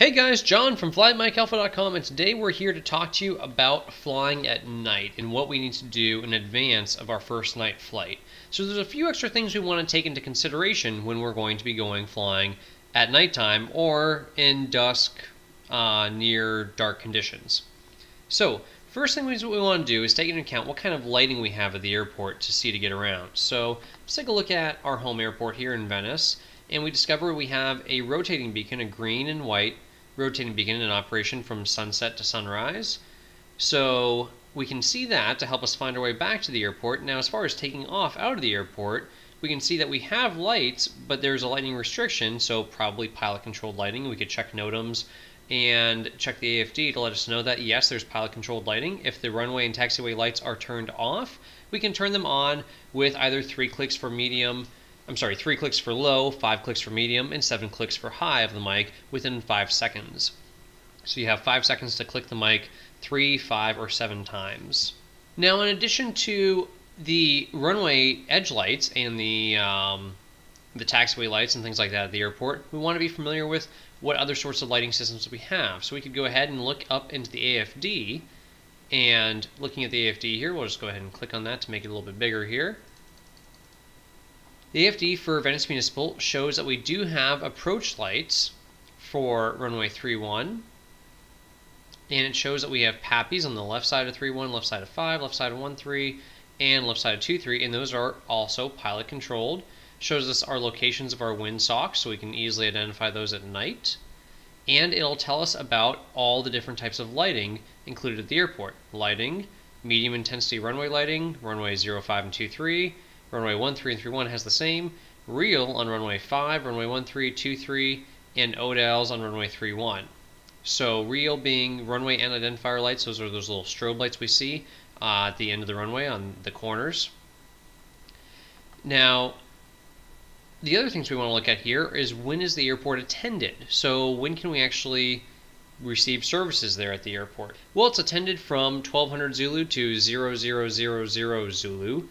Hey guys, John from FlyMikeAlpha.com, and today we're here to talk to you about flying at night and what we need to do in advance of our first night flight. So there's a few extra things we want to take into consideration when we're going to be going flying at nighttime or in dusk uh, near dark conditions. So first thing we want to do is take into account what kind of lighting we have at the airport to see to get around. So let's take a look at our home airport here in Venice and we discover we have a rotating beacon, a green and white rotating beacon in operation from sunset to sunrise. So we can see that to help us find our way back to the airport. Now, as far as taking off out of the airport, we can see that we have lights, but there's a lighting restriction, so probably pilot controlled lighting. We could check NOTAMs and check the AFD to let us know that yes, there's pilot controlled lighting. If the runway and taxiway lights are turned off, we can turn them on with either three clicks for medium, I'm sorry, three clicks for low, five clicks for medium, and seven clicks for high of the mic within five seconds. So you have five seconds to click the mic three, five, or seven times. Now, in addition to the runway edge lights and the um, the taxiway lights and things like that at the airport, we want to be familiar with what other sorts of lighting systems we have. So we could go ahead and look up into the AFD, and looking at the AFD here, we'll just go ahead and click on that to make it a little bit bigger here. The AFD for Venice Municipal shows that we do have approach lights for runway 31. And it shows that we have PAPIs on the left side of 31, left side of 5, left side of 13, and left side of 23, and those are also pilot controlled. Shows us our locations of our windsocks so we can easily identify those at night. And it'll tell us about all the different types of lighting included at the airport. Lighting, medium intensity runway lighting, runway 05 and 23, Runway 13 and 31 has the same. REIL on runway 5, runway 13, 23, and ODALs on runway 31. So REIL being runway end identifier lights, those are those little strobe lights we see uh, at the end of the runway on the corners. Now, the other things we want to look at here is when is the airport attended? So when can we actually receive services there at the airport? Well, it's attended from 1200 Zulu to 0000 Zulu.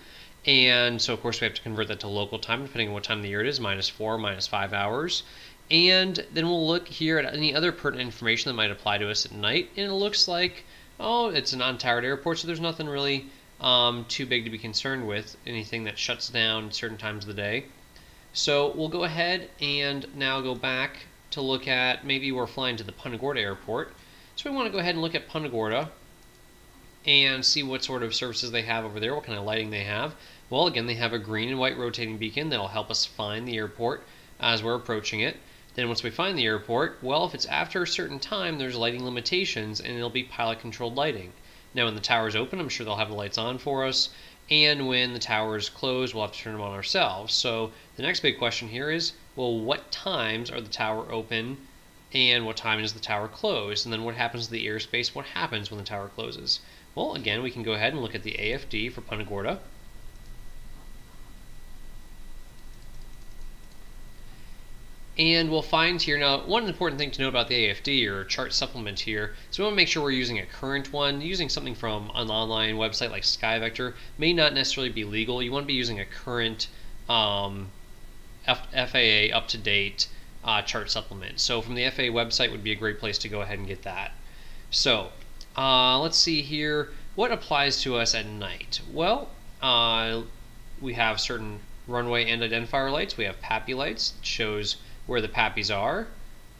And so, of course, we have to convert that to local time, depending on what time of the year it is, minus four, minus five hours. And then we'll look here at any other pertinent information that might apply to us at night. And it looks like, oh, it's an untowered airport, so there's nothing really um, too big to be concerned with, anything that shuts down certain times of the day. So we'll go ahead and now go back to look at maybe we're flying to the Punta Gorda airport. So we want to go ahead and look at Punta Gorda and see what sort of services they have over there, what kind of lighting they have. Well, again, they have a green and white rotating beacon that'll help us find the airport as we're approaching it. Then once we find the airport, well, if it's after a certain time, there's lighting limitations and it'll be pilot controlled lighting. Now when the tower's open, I'm sure they'll have the lights on for us. And when the tower is closed, we'll have to turn them on ourselves. So the next big question here is, well, what times are the tower open and what time is the tower closed? And then what happens to the airspace? What happens when the tower closes? Well, again, we can go ahead and look at the AFD for Punta Gorda. And we'll find here, now one important thing to know about the AFD or chart supplement here is we want to make sure we're using a current one. Using something from an online website like SkyVector may not necessarily be legal. You want to be using a current um, FAA up-to-date uh, chart supplement. So from the FAA website would be a great place to go ahead and get that. So uh, let's see here. What applies to us at night? Well, uh, we have certain runway end identifier lights. We have PAPI lights. Shows where the PAPIs are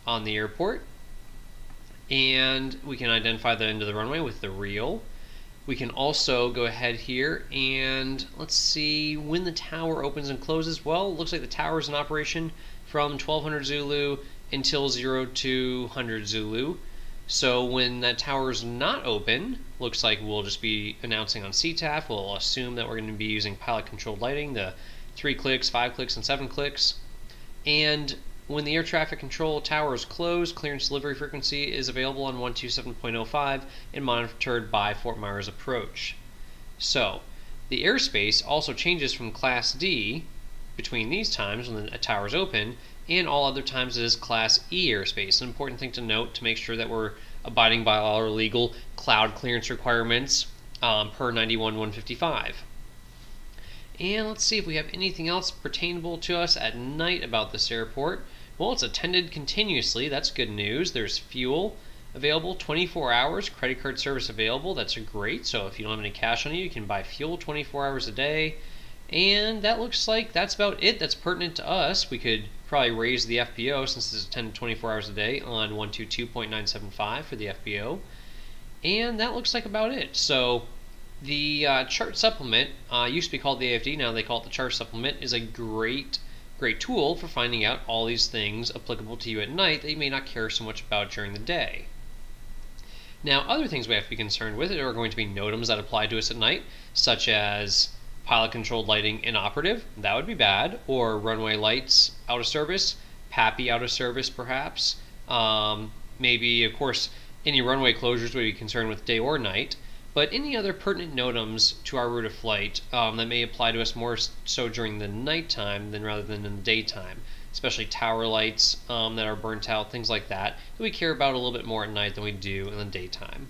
on the airport. And we can identify the end of the runway with the REIL. We can also go ahead here and let's see when the tower opens and closes. Well, it looks like the tower is in operation from 1200 Zulu until 0200 Zulu. So when that tower is not open, looks like we'll just be announcing on CTAF. We'll assume that we're going to be using pilot controlled lighting, the three clicks, five clicks, and seven clicks. And when the air traffic control tower is closed, clearance delivery frequency is available on 127.05 and monitored by Fort Myers approach. So, the airspace also changes from Class D between these times when the tower is open and all other times it is Class E airspace. An important thing to note to make sure that we're abiding by all our legal cloud clearance requirements um, per 91155. And let's see if we have anything else pertainable to us at night about this airport. Well, it's attended continuously. That's good news. There's fuel available 24 hours, credit card service available. That's great. So if you don't have any cash on you, you can buy fuel 24 hours a day. And that looks like that's about it that's pertinent to us. We could probably raise the FBO since it's attended 24 hours a day on 122.975 for the FBO. And that looks like about it. So the uh, chart supplement uh, used to be called the AFD, now they call it the chart supplement, is a great great tool for finding out all these things applicable to you at night that you may not care so much about during the day. Now, other things we have to be concerned with are going to be NOTAMs that apply to us at night, such as pilot controlled lighting inoperative, that would be bad, or runway lights out of service, PAPI out of service perhaps. Um, maybe, of course, any runway closures would be concerned with day or night but any other pertinent NOTAMs to our route of flight um, that may apply to us more so during the nighttime than rather than in the daytime, especially tower lights um, that are burnt out, things like that, that we care about a little bit more at night than we do in the daytime.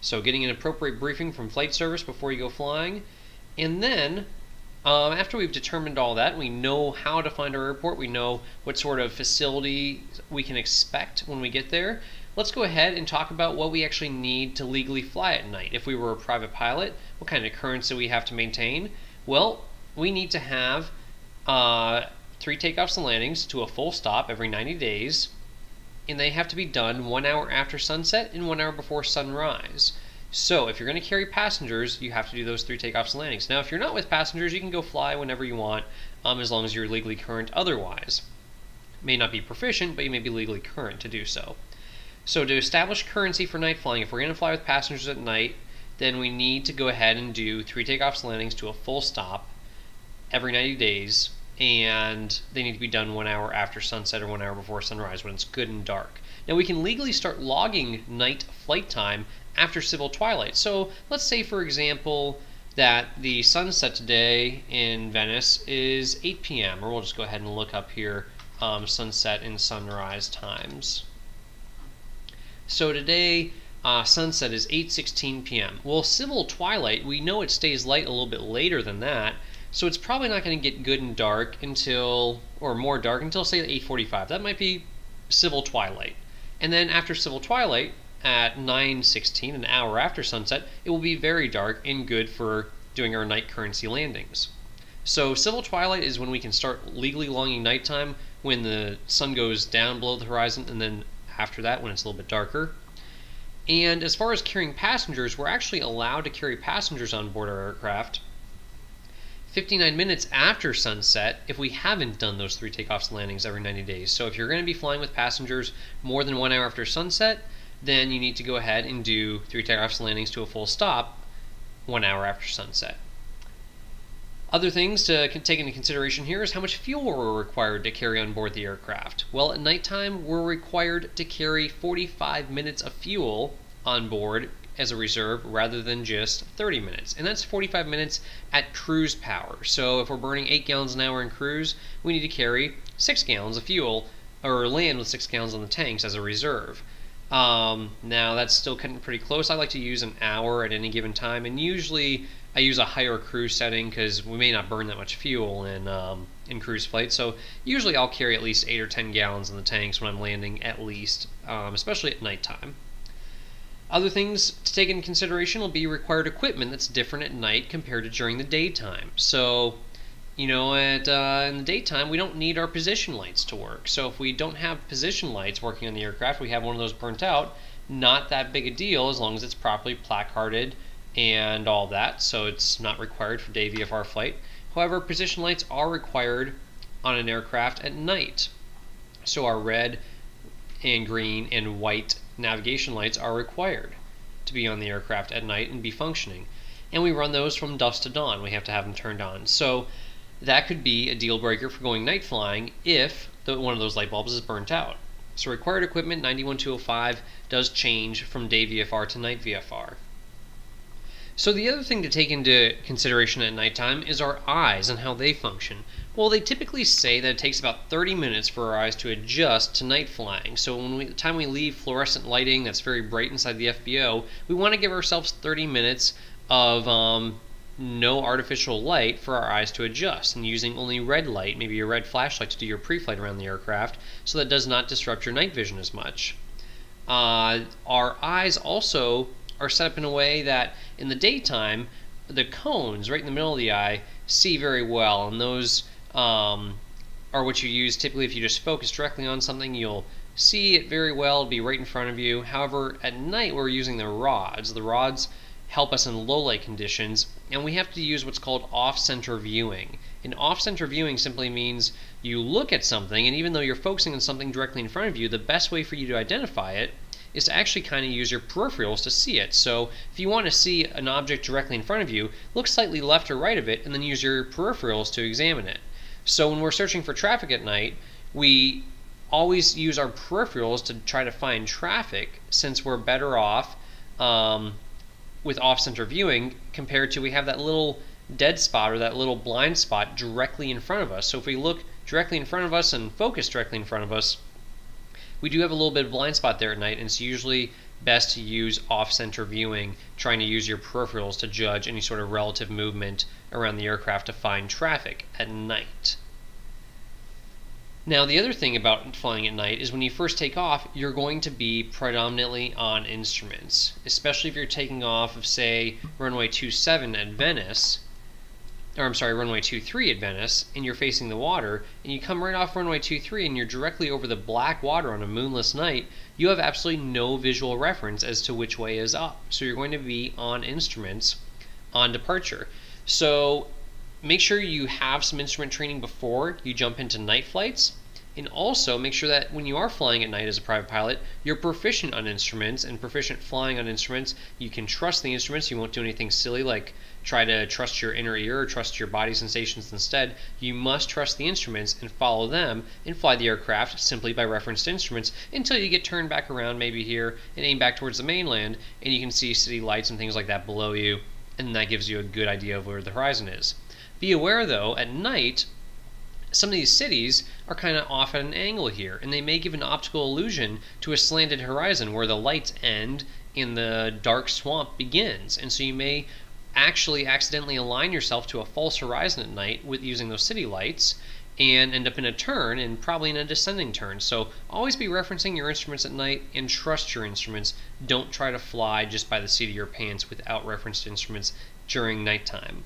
So getting an appropriate briefing from flight service before you go flying, and then um, after we've determined all that, we know how to find our airport, we know what sort of facility we can expect when we get there, let's go ahead and talk about what we actually need to legally fly at night. If we were a private pilot, what kind of currents do we have to maintain? Well, we need to have uh, three takeoffs and landings to a full stop every 90 days, and they have to be done one hour after sunset and one hour before sunrise. So if you're going to carry passengers, you have to do those three takeoffs and landings. Now, if you're not with passengers, you can go fly whenever you want, um, as long as you're legally current otherwise. May not be proficient, but you may be legally current to do so. So to establish currency for night flying, if we're going to fly with passengers at night, then we need to go ahead and do three takeoffs and landings to a full stop every 90 days, and they need to be done one hour after sunset or one hour before sunrise when it's good and dark. Now we can legally start logging night flight time after civil twilight. So let's say, for example, that the sunset today in Venice is 8 p.m., or we'll just go ahead and look up here um, sunset and sunrise times. So today, uh, sunset is 8:16 p.m. Well, civil twilight, we know it stays light a little bit later than that, so it's probably not going to get good and dark until, or more dark until say 8:45. That might be civil twilight, and then after civil twilight at 9:16, an hour after sunset, it will be very dark and good for doing our night currency landings. So civil twilight is when we can start legally longing nighttime when the sun goes down below the horizon and then after that when it's a little bit darker. And as far as carrying passengers, we're actually allowed to carry passengers on board our aircraft 59 minutes after sunset if we haven't done those three takeoffs and landings every 90 days. So if you're going to be flying with passengers more than one hour after sunset, then you need to go ahead and do three takeoffs and landings to a full stop one hour after sunset. Other things to take into consideration here is how much fuel we're required to carry on board the aircraft. Well, at nighttime, we're required to carry 45 minutes of fuel on board as a reserve rather than just 30 minutes. And that's 45 minutes at cruise power. So if we're burning 8 gallons an hour in cruise, we need to carry 6 gallons of fuel or land with 6 gallons on the tanks as a reserve. Um, now that's still cutting pretty close. I like to use an hour at any given time, and usually I use a higher cruise setting because we may not burn that much fuel in um, in cruise flight. So usually I'll carry at least eight or ten gallons in the tanks when I'm landing, at least, um, especially at nighttime. Other things to take into consideration will be required equipment that's different at night compared to during the daytime. So, you know, at uh, in the daytime we don't need our position lights to work. So if we don't have position lights working on the aircraft, we have one of those burnt out. Not that big a deal as long as it's properly placarded and all that, so it's not required for day VFR flight. However, position lights are required on an aircraft at night. So our red and green and white navigation lights are required to be on the aircraft at night and be functioning. And we run those from dusk to dawn. We have to have them turned on. So that could be a deal breaker for going night flying if the, one of those light bulbs is burnt out. So required equipment 91205 does change from day VFR to night VFR. So the other thing to take into consideration at nighttime is our eyes and how they function. Well, they typically say that it takes about 30 minutes for our eyes to adjust to night flying. So when we, the time we leave fluorescent lighting that's very bright inside the FBO, we want to give ourselves 30 minutes of um, no artificial light for our eyes to adjust and using only red light, maybe a red flashlight to do your pre-flight around the aircraft so that does not disrupt your night vision as much. Uh, our eyes also are set up in a way that in the daytime, the cones right in the middle of the eye see very well, and those um, are what you use typically if you just focus directly on something, you'll see it very well, be right in front of you. However, at night we're using the rods. The rods help us in low light conditions, and we have to use what's called off-center viewing. And off-center viewing simply means you look at something, and even though you're focusing on something directly in front of you, the best way for you to identify it is to actually kind of use your peripherals to see it. So if you want to see an object directly in front of you, look slightly left or right of it, and then use your peripherals to examine it. So when we're searching for traffic at night, we always use our peripherals to try to find traffic since we're better off um, with off-center viewing compared to we have that little dead spot or that little blind spot directly in front of us. So if we look directly in front of us and focus directly in front of us, we do have a little bit of blind spot there at night and it's usually best to use off-center viewing, trying to use your peripherals to judge any sort of relative movement around the aircraft to find traffic at night. Now, the other thing about flying at night is when you first take off, you're going to be predominantly on instruments, especially if you're taking off of, say, runway 27 at Venice, or I'm sorry, runway 23 at Venice, and you're facing the water, and you come right off runway 23 and you're directly over the black water on a moonless night, you have absolutely no visual reference as to which way is up. So you're going to be on instruments on departure. So make sure you have some instrument training before you jump into night flights. And also make sure that when you are flying at night as a private pilot, you're proficient on instruments and proficient flying on instruments. You can trust the instruments. You won't do anything silly like try to trust your inner ear or trust your body sensations instead. You must trust the instruments and follow them and fly the aircraft simply by referenced instruments until you get turned back around maybe here and aim back towards the mainland and you can see city lights and things like that below you and that gives you a good idea of where the horizon is. Be aware though, at night, some of these cities are kind of off at an angle here, and they may give an optical illusion to a slanted horizon where the lights end and the dark swamp begins. And so you may actually accidentally align yourself to a false horizon at night with using those city lights and end up in a turn and probably in a descending turn. So always be referencing your instruments at night and trust your instruments. Don't try to fly just by the seat of your pants without referenced instruments during nighttime.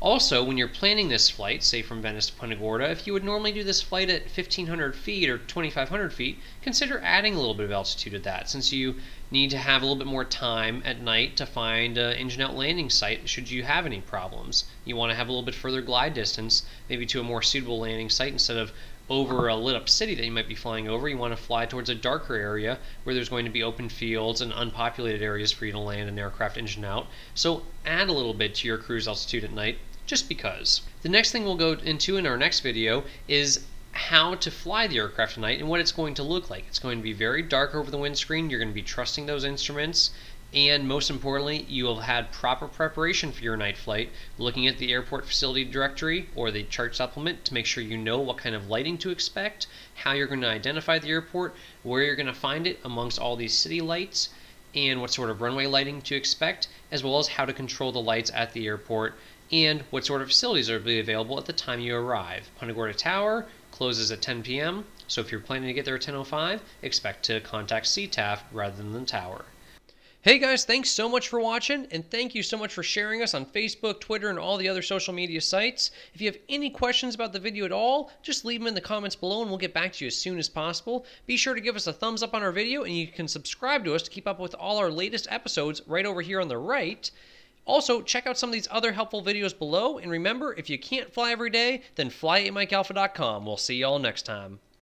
Also, when you're planning this flight, say from Venice to Punta Gorda, if you would normally do this flight at 1500 feet or 2500 feet, consider adding a little bit of altitude to that since you need to have a little bit more time at night to find an engine out landing site should you have any problems. You want to have a little bit further glide distance, maybe to a more suitable landing site instead of over a lit up city that you might be flying over. You want to fly towards a darker area where there's going to be open fields and unpopulated areas for you to land an aircraft engine out. So add a little bit to your cruise altitude at night just because. The next thing we'll go into in our next video is how to fly the aircraft tonight and what it's going to look like. It's going to be very dark over the windscreen. You're going to be trusting those instruments. And most importantly, you will have had proper preparation for your night flight, looking at the airport facility directory or the chart supplement to make sure you know what kind of lighting to expect, how you're going to identify the airport, where you're going to find it amongst all these city lights, and what sort of runway lighting to expect, as well as how to control the lights at the airport and what sort of facilities are available at the time you arrive. Punta Gorda Tower closes at 10 p.m., so if you're planning to get there at 10.05, expect to contact CTAF rather than the tower. Hey guys, thanks so much for watching, and thank you so much for sharing us on Facebook, Twitter, and all the other social media sites. If you have any questions about the video at all, just leave them in the comments below and we'll get back to you as soon as possible. Be sure to give us a thumbs up on our video, and you can subscribe to us to keep up with all our latest episodes right over here on the right. Also, check out some of these other helpful videos below, and remember, if you can't fly every day, then fly at MikeAlpha.com. We'll see y'all next time.